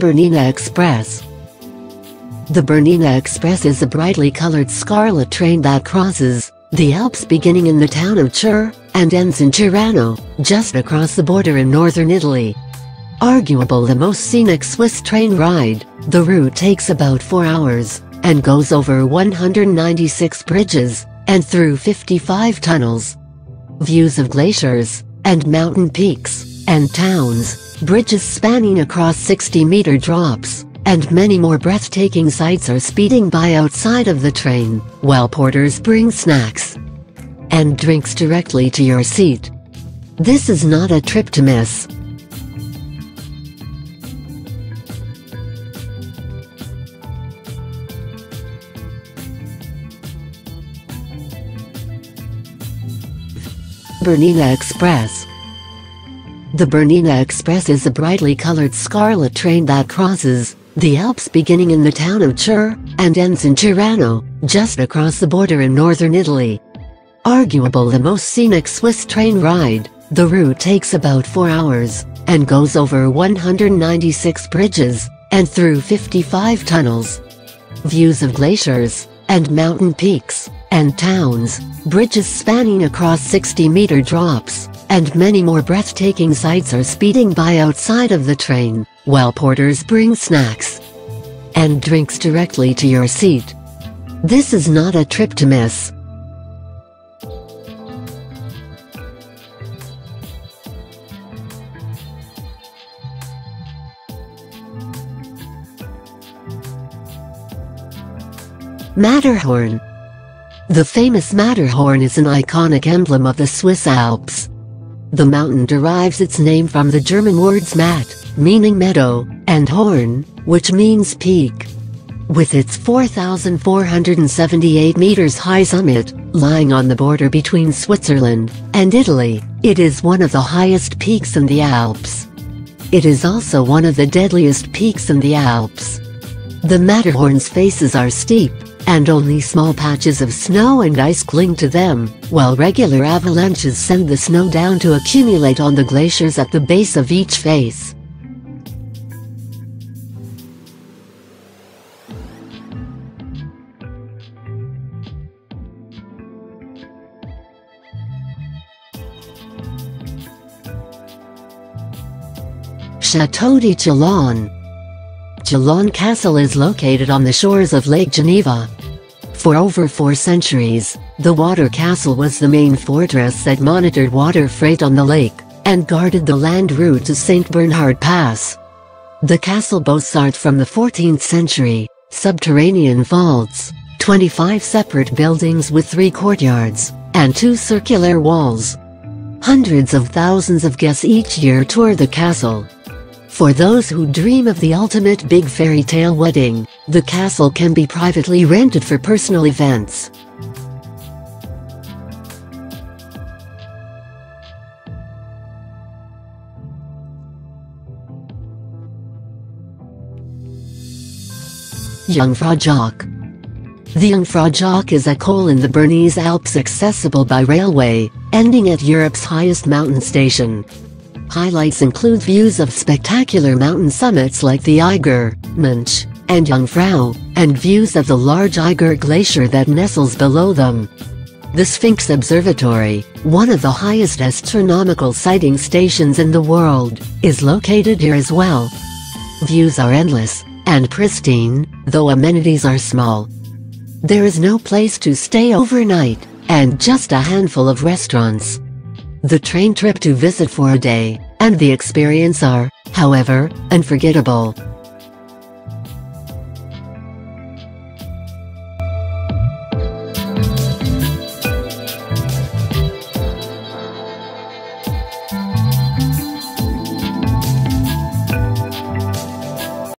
Bernina Express The Bernina Express is a brightly colored scarlet train that crosses the Alps beginning in the town of Chur and ends in Tirano, just across the border in northern Italy. Arguable the most scenic Swiss train ride, the route takes about 4 hours and goes over 196 bridges and through 55 tunnels. Views of glaciers and mountain peaks and towns, bridges spanning across 60-meter drops, and many more breathtaking sights are speeding by outside of the train, while porters bring snacks and drinks directly to your seat. This is not a trip to miss. Bernina Express The Bernina Express is a brightly colored scarlet train that crosses the Alps beginning in the town of Chur and ends in Tirano, just across the border in northern Italy. Arguable the most scenic Swiss train ride, the route takes about 4 hours and goes over 196 bridges and through 55 tunnels. Views of glaciers and mountain peaks and towns, bridges spanning across 60-meter drops, and many more breathtaking sights are speeding by outside of the train, while porters bring snacks and drinks directly to your seat. This is not a trip to miss. Matterhorn The famous Matterhorn is an iconic emblem of the Swiss Alps. The mountain derives its name from the German words Matt, meaning meadow, and Horn, which means peak. With its 4,478 meters high summit, lying on the border between Switzerland and Italy, it is one of the highest peaks in the Alps. It is also one of the deadliest peaks in the Alps. The Matterhorn's faces are steep, and only small patches of snow and ice cling to them, while regular avalanches send the snow down to accumulate on the glaciers at the base of each face. Chateau de Chillon Chillon Castle is located on the shores of Lake Geneva. For over four centuries, the water castle was the main fortress that monitored water freight on the lake, and guarded the land route to St. Bernard Pass. The castle boasts art from the 14th century, subterranean vaults, 25 separate buildings with three courtyards, and two circular walls. Hundreds of thousands of guests each year tour the castle, for those who dream of the ultimate big fairy tale wedding, the castle can be privately rented for personal events. Jungfrau Joch The Jungfrau Joch is a col in the Bernese Alps accessible by railway, ending at Europe's highest mountain station. Highlights include views of spectacular mountain summits like the Eiger, Mönch, and Jungfrau, and views of the large Eiger Glacier that nestles below them. The Sphinx Observatory, one of the highest astronomical sighting stations in the world, is located here as well. Views are endless and pristine, though amenities are small. There is no place to stay overnight, and just a handful of restaurants. The train trip to visit for a day, and the experience are, however, unforgettable.